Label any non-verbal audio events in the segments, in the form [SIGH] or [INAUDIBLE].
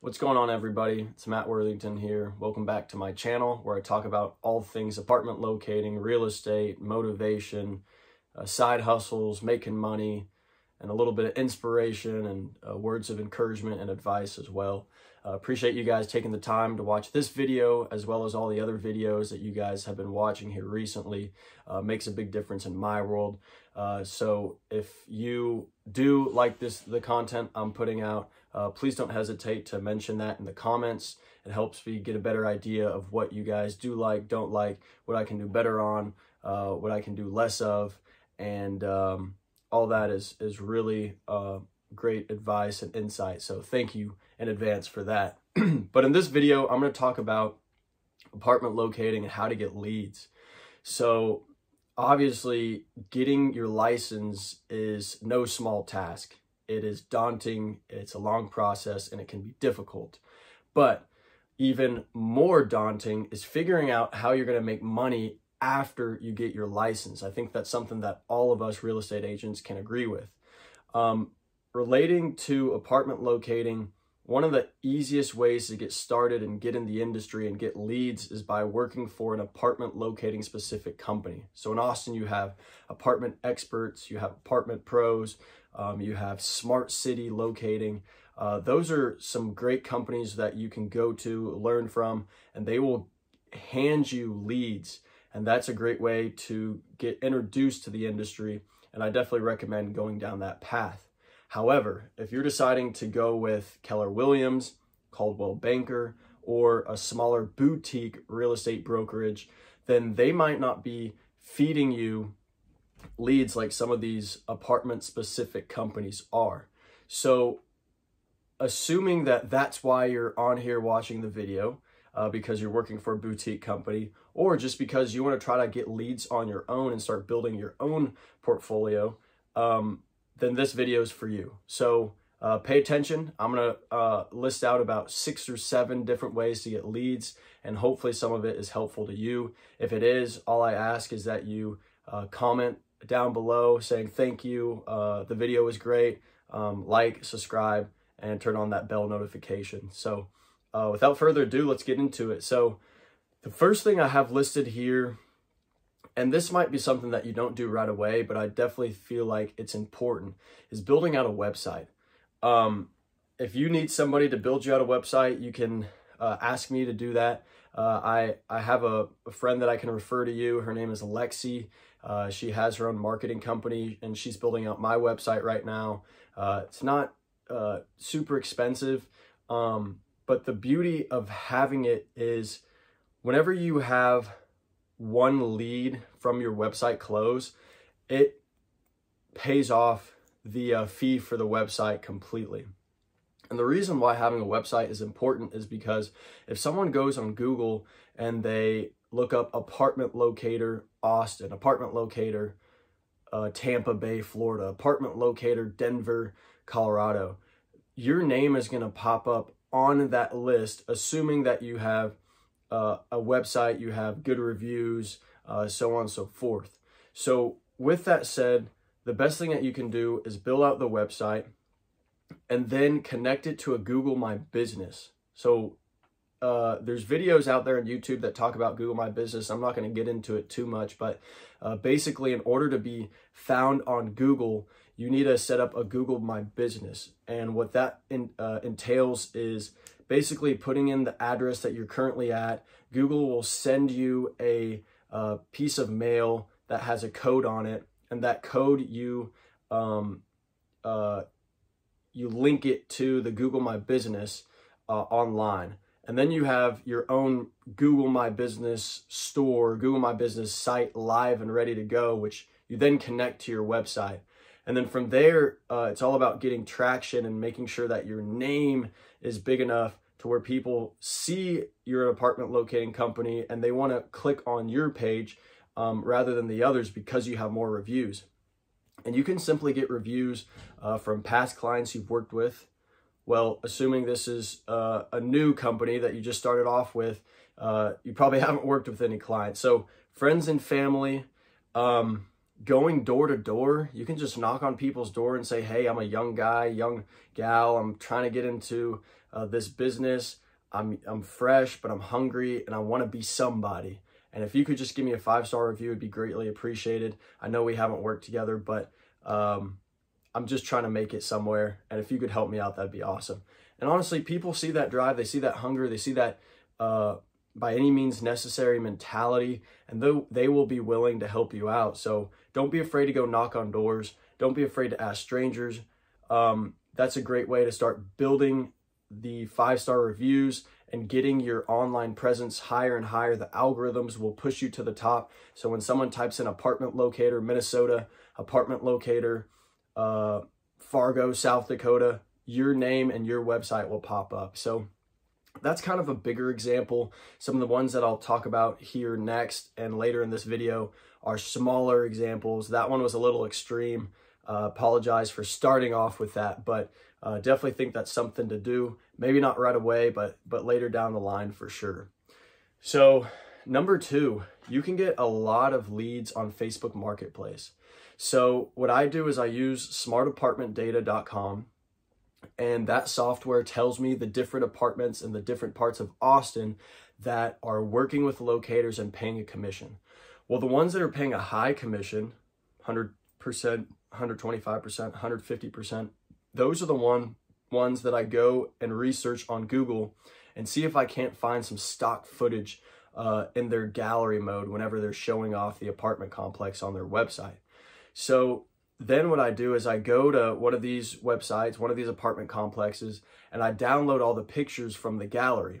What's going on everybody? It's Matt Worthington here. Welcome back to my channel where I talk about all things apartment locating, real estate, motivation, uh, side hustles, making money, and a little bit of inspiration and uh, words of encouragement and advice as well. Uh, appreciate you guys taking the time to watch this video as well as all the other videos that you guys have been watching here recently. Uh, makes a big difference in my world. Uh, so if you do like this, the content I'm putting out, uh, please don't hesitate to mention that in the comments. It helps me get a better idea of what you guys do like, don't like, what I can do better on, uh, what I can do less of, and um, all that is is really uh, great advice and insight. So thank you in advance for that. [CLEARS THROAT] but in this video, I'm going to talk about apartment locating and how to get leads. So obviously, getting your license is no small task. It is daunting, it's a long process, and it can be difficult. But even more daunting is figuring out how you're going to make money after you get your license. I think that's something that all of us real estate agents can agree with. Um, relating to apartment locating, one of the easiest ways to get started and get in the industry and get leads is by working for an apartment locating specific company. So in Austin, you have apartment experts, you have apartment pros, um, you have Smart City Locating. Uh, those are some great companies that you can go to, learn from, and they will hand you leads. And that's a great way to get introduced to the industry. And I definitely recommend going down that path. However, if you're deciding to go with Keller Williams, Coldwell Banker, or a smaller boutique real estate brokerage, then they might not be feeding you leads like some of these apartment specific companies are. So assuming that that's why you're on here watching the video, uh, because you're working for a boutique company, or just because you want to try to get leads on your own and start building your own portfolio, um, then this video is for you. So uh, pay attention. I'm going to uh, list out about six or seven different ways to get leads, and hopefully some of it is helpful to you. If it is, all I ask is that you uh, comment down below saying thank you, uh, the video was great, um, like, subscribe, and turn on that bell notification. So uh, without further ado, let's get into it. So the first thing I have listed here, and this might be something that you don't do right away, but I definitely feel like it's important, is building out a website. Um, if you need somebody to build you out a website, you can uh, ask me to do that. Uh, I, I have a, a, friend that I can refer to you. Her name is Alexi. Uh, she has her own marketing company and she's building out my website right now. Uh, it's not uh, super expensive, um, but the beauty of having it is whenever you have one lead from your website close, it pays off the uh, fee for the website completely. And the reason why having a website is important is because if someone goes on Google and they look up apartment locator Austin, apartment locator uh, Tampa Bay, Florida, apartment locator Denver, Colorado, your name is going to pop up on that list, assuming that you have uh, a website, you have good reviews, uh, so on and so forth. So with that said, the best thing that you can do is build out the website and then connect it to a Google My Business. So uh, there's videos out there on YouTube that talk about Google My Business. I'm not going to get into it too much, but uh, basically, in order to be found on Google, you need to set up a Google My Business. And what that in, uh, entails is basically putting in the address that you're currently at. Google will send you a piece of mail that has a code on it, and that code you um, uh, you link it to the Google My Business uh, online. And then you have your own Google My Business store, Google My Business site live and ready to go, which you then connect to your website. And then from there, uh, it's all about getting traction and making sure that your name is big enough to where people see you're apartment locating company and they want to click on your page um, rather than the others because you have more reviews. And you can simply get reviews uh, from past clients you've worked with. Well, assuming this is uh, a new company that you just started off with, uh, you probably [LAUGHS] haven't worked with any clients. So friends and family, um, going door to door, you can just knock on people's door and say, Hey, I'm a young guy, young gal. I'm trying to get into uh, this business. I'm, I'm fresh, but I'm hungry and I want to be somebody. And if you could just give me a five star review, it'd be greatly appreciated. I know we haven't worked together, but um, I'm just trying to make it somewhere. And if you could help me out, that'd be awesome. And honestly, people see that drive, they see that hunger, they see that uh, by any means necessary mentality, and though they will be willing to help you out. So don't be afraid to go knock on doors. Don't be afraid to ask strangers. Um, that's a great way to start building the five star reviews and getting your online presence higher and higher. The algorithms will push you to the top. So when someone types in apartment locator, Minnesota, apartment locator, uh, Fargo, South Dakota, your name and your website will pop up. So that's kind of a bigger example. Some of the ones that I'll talk about here next and later in this video are smaller examples. That one was a little extreme. Uh, apologize for starting off with that, but uh, definitely think that's something to do. Maybe not right away, but but later down the line for sure. So number two, you can get a lot of leads on Facebook Marketplace. So what I do is I use smartapartmentdata.com and that software tells me the different apartments in the different parts of Austin that are working with locators and paying a commission. Well, the ones that are paying a high commission, 100%, 125%, 150%, those are the one ones that I go and research on Google and see if I can't find some stock footage uh, in their gallery mode whenever they're showing off the apartment complex on their website. So then what I do is I go to one of these websites, one of these apartment complexes, and I download all the pictures from the gallery.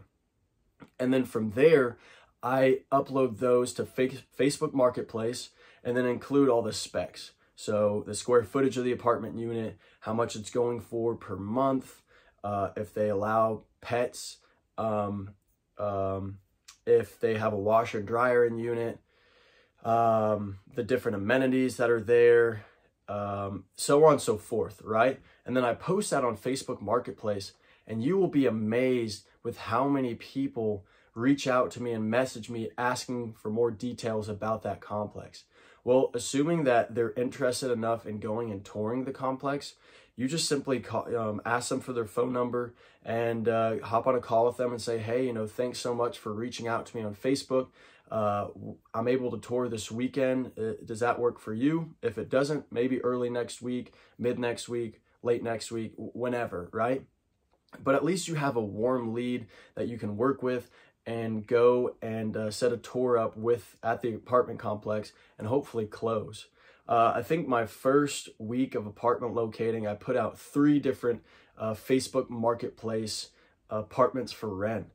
And then from there, I upload those to Facebook Marketplace and then include all the specs. So the square footage of the apartment unit, how much it's going for per month, uh, if they allow pets, um, um, if they have a washer and dryer in unit, um, the different amenities that are there, um, so on and so forth, right? And then I post that on Facebook Marketplace, and you will be amazed with how many people reach out to me and message me asking for more details about that complex. Well, assuming that they're interested enough in going and touring the complex, you just simply call, um, ask them for their phone number and uh, hop on a call with them and say, hey, you know, thanks so much for reaching out to me on Facebook. Uh, I'm able to tour this weekend. Uh, does that work for you? If it doesn't, maybe early next week, mid next week, late next week, whenever, right? But at least you have a warm lead that you can work with and go and uh, set a tour up with at the apartment complex and hopefully close. Uh, I think my first week of apartment locating, I put out three different uh, Facebook marketplace apartments for rent.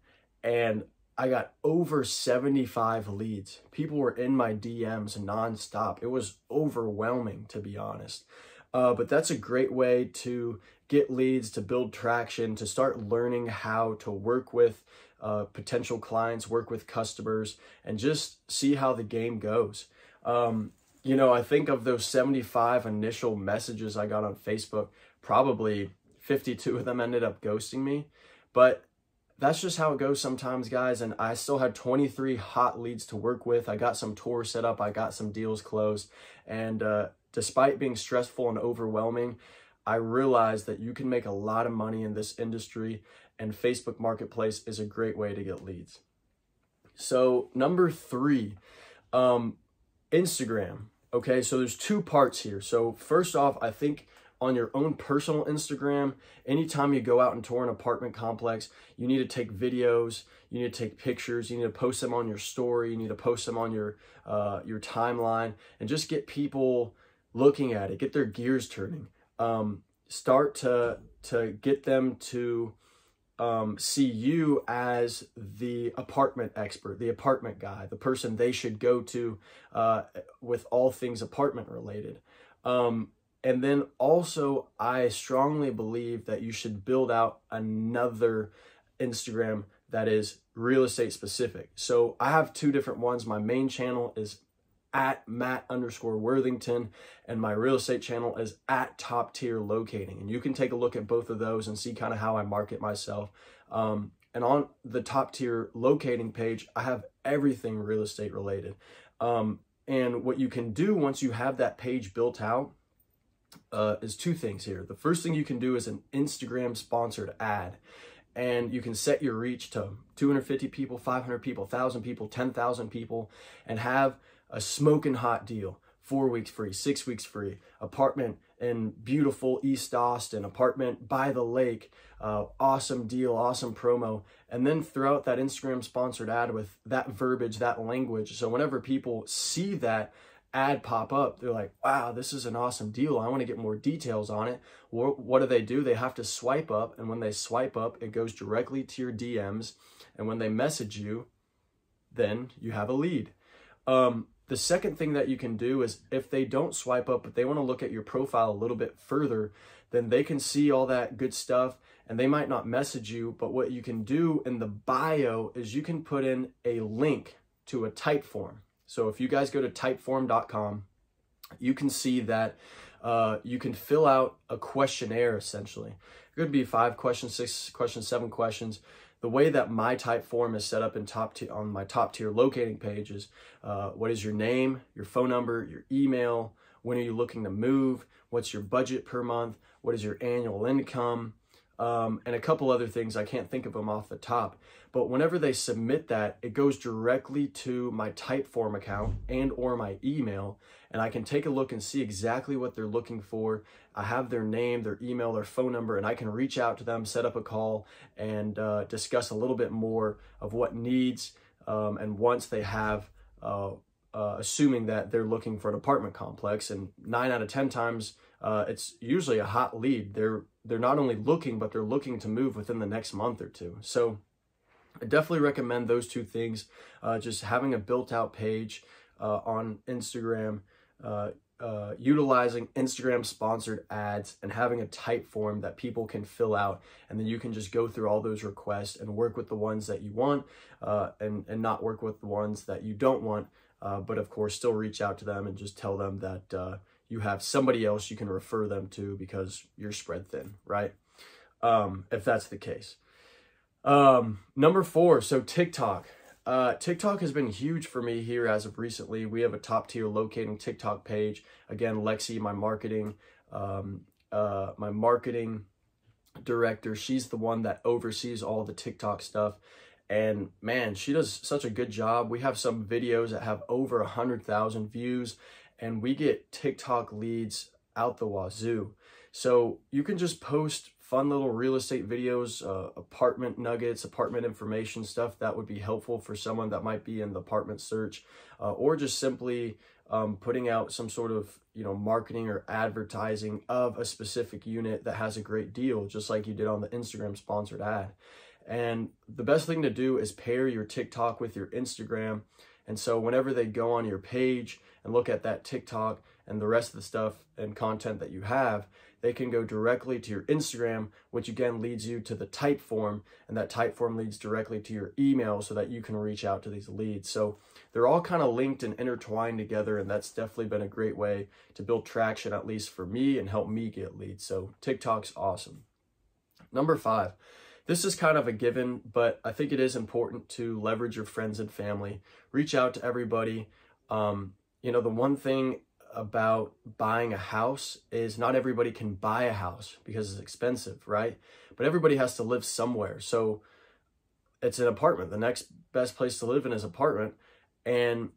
And I got over 75 leads. People were in my DMs nonstop. It was overwhelming, to be honest. Uh, but that's a great way to get leads, to build traction, to start learning how to work with uh, potential clients, work with customers, and just see how the game goes. Um, you know, I think of those 75 initial messages I got on Facebook, probably 52 of them ended up ghosting me. But that's just how it goes sometimes, guys. And I still had 23 hot leads to work with. I got some tours set up. I got some deals closed. And uh, despite being stressful and overwhelming, I realized that you can make a lot of money in this industry and Facebook Marketplace is a great way to get leads. So number three, um, Instagram. Okay, so there's two parts here. So first off, I think on your own personal Instagram. Anytime you go out and tour an apartment complex, you need to take videos, you need to take pictures, you need to post them on your story, you need to post them on your uh, your timeline, and just get people looking at it, get their gears turning. Um, start to to get them to um, see you as the apartment expert, the apartment guy, the person they should go to uh, with all things apartment related. Um, and then also, I strongly believe that you should build out another Instagram that is real estate specific. So I have two different ones. My main channel is at Matt underscore Worthington, and my real estate channel is at top tier locating. And you can take a look at both of those and see kind of how I market myself. Um, and on the top tier locating page, I have everything real estate related. Um, and what you can do once you have that page built out uh, is two things here. The first thing you can do is an Instagram sponsored ad and you can set your reach to 250 people, 500 people, 1,000 people, 10,000 people, and have a smoking hot deal. Four weeks free, six weeks free, apartment in beautiful East Austin, apartment by the lake, uh, awesome deal, awesome promo. And then throughout that Instagram sponsored ad with that verbiage, that language. So whenever people see that, ad pop up, they're like, wow, this is an awesome deal. I want to get more details on it. What, do they do? They have to swipe up. And when they swipe up, it goes directly to your DMs. And when they message you, then you have a lead. Um, the second thing that you can do is if they don't swipe up, but they want to look at your profile a little bit further, then they can see all that good stuff and they might not message you. But what you can do in the bio is you can put in a link to a Typeform. So if you guys go to typeform.com, you can see that uh, you can fill out a questionnaire essentially. It could be five questions, six questions, seven questions. The way that my Typeform is set up in top on my top tier locating page is uh, what is your name, your phone number, your email, when are you looking to move, what's your budget per month, what is your annual income, um, and a couple other things. I can't think of them off the top. But whenever they submit that, it goes directly to my Typeform account and or my email, and I can take a look and see exactly what they're looking for. I have their name, their email, their phone number, and I can reach out to them, set up a call, and uh, discuss a little bit more of what needs um, and wants they have. Uh, uh, assuming that they're looking for an apartment complex, and nine out of ten times, uh, it's usually a hot lead. They're they're not only looking, but they're looking to move within the next month or two. So I definitely recommend those two things. Uh, just having a built out page uh, on Instagram, uh, uh, utilizing Instagram sponsored ads, and having a Typeform that people can fill out. And then you can just go through all those requests and work with the ones that you want and, and not work with the ones that you don't want. Uh, but of course, still reach out to them and just tell them that you have somebody else you can refer them to because you're spread thin, right? Um, if that's the case. Um, number four, so TikTok. Uh, TikTok has been huge for me here as of recently. We have a top tier locating TikTok page. Again, Lexi, my marketing, um, uh, my marketing director, she's the one that oversees all the TikTok stuff. And man, she does such a good job. We have some videos that have over a hundred thousand views and we get TikTok leads out the wazoo. So you can just post fun little real estate videos, uh, apartment nuggets, apartment information stuff that would be helpful for someone that might be in the apartment search, uh, or just simply um, putting out some sort of you know marketing or advertising of a specific unit that has a great deal, just like you did on the Instagram sponsored ad. And the best thing to do is pair your TikTok with your Instagram. And so whenever they go on your page, and look at that TikTok and the rest of the stuff and content that you have, they can go directly to your Instagram, which again leads you to the Typeform, and that Typeform leads directly to your email so that you can reach out to these leads. So they're all kind of linked and intertwined together, and that's definitely been a great way to build traction, at least for me, and help me get leads. So TikTok's awesome. Number five, this is kind of a given, but I think it is important to leverage your friends and family. Reach out to everybody. Um, you know, the one thing about buying a house is not everybody can buy a house because it's expensive, right? But everybody has to live somewhere. So it's an apartment. The next best place to live in is apartment. And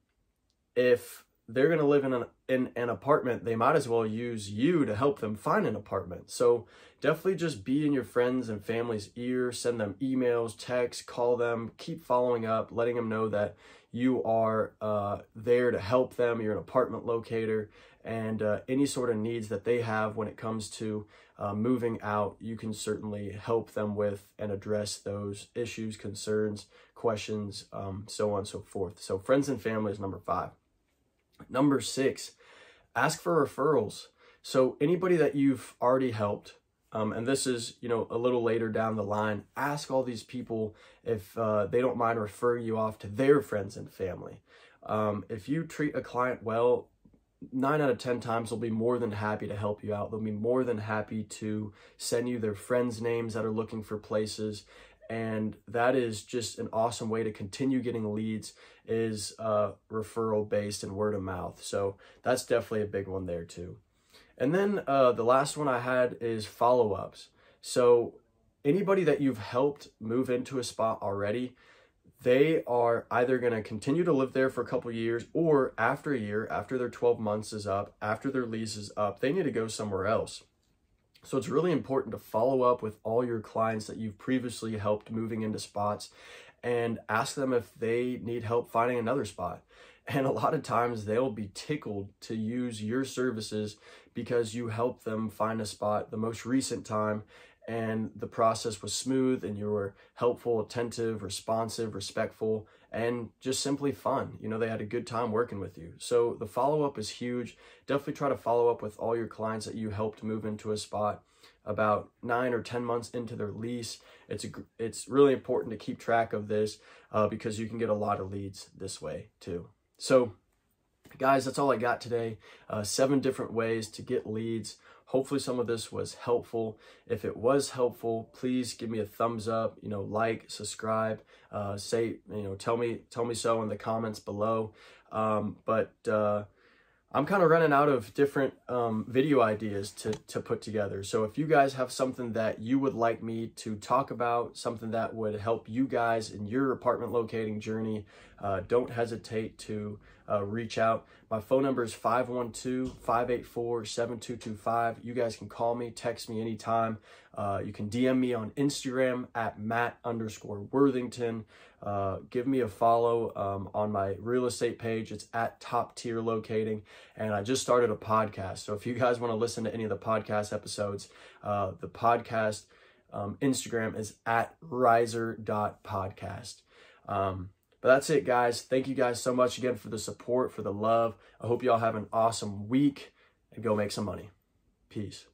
if they're going to live in an, in an apartment, they might as well use you to help them find an apartment. So definitely just be in your friends and family's ear, send them emails, texts, call them, keep following up, letting them know that you are uh, there to help them. You're an apartment locator, and uh, any sort of needs that they have when it comes to uh, moving out, you can certainly help them with and address those issues, concerns, questions, um, so on and so forth. So, friends and family is number five. Number six, ask for referrals. So, anybody that you've already helped, um, and this is, you know, a little later down the line. Ask all these people if uh, they don't mind referring you off to their friends and family. Um, if you treat a client well, nine out of 10 times they'll be more than happy to help you out. They'll be more than happy to send you their friends' names that are looking for places. And that is just an awesome way to continue getting leads is uh, referral based and word of mouth. So that's definitely a big one there too. And then uh, the last one i had is follow-ups. So anybody that you've helped move into a spot already they are either going to continue to live there for a couple years or after a year after their 12 months is up after their lease is up they need to go somewhere else so it's really important to follow up with all your clients that you've previously helped moving into spots and ask them if they need help finding another spot. [LAUGHS] And a lot of times they'll be tickled to use your services because you helped them find a spot the most recent time and the process was smooth and you were helpful, attentive, responsive, respectful, and just simply fun. You know, they had a good time working with you. So the follow up is huge. Definitely try to follow up with all your clients that you helped move into a spot about nine or 10 months into their lease. It's, a, it's really important to keep track of this uh, because you can get a lot of leads this way too. So guys, that's all I got today. Uh, seven different ways to get leads. Hopefully some of this was helpful. If it was helpful, please give me a thumbs up, you know, like, subscribe, uh, say, you know, tell me, tell me so in the comments below. Um, but, uh, I'm kind of running out of different um, video ideas to, to put together. So if you guys have something that you would like me to talk about, something that would help you guys in your apartment locating journey, uh, don't hesitate to uh, reach out. My phone number is 512-584-7225. You guys can call me, text me anytime. Uh, you can DM me on Instagram at Matt underscore Worthington. Uh, give me a follow um, on my real estate page. It's at Top Tier Locating. And I just started a podcast. So if you guys want to listen to any of the podcast episodes, uh, the podcast um, Instagram is at riser.podcast. Um, but that's it, guys. Thank you guys so much again for the support, for the love. I hope y'all have an awesome week and go make some money. Peace.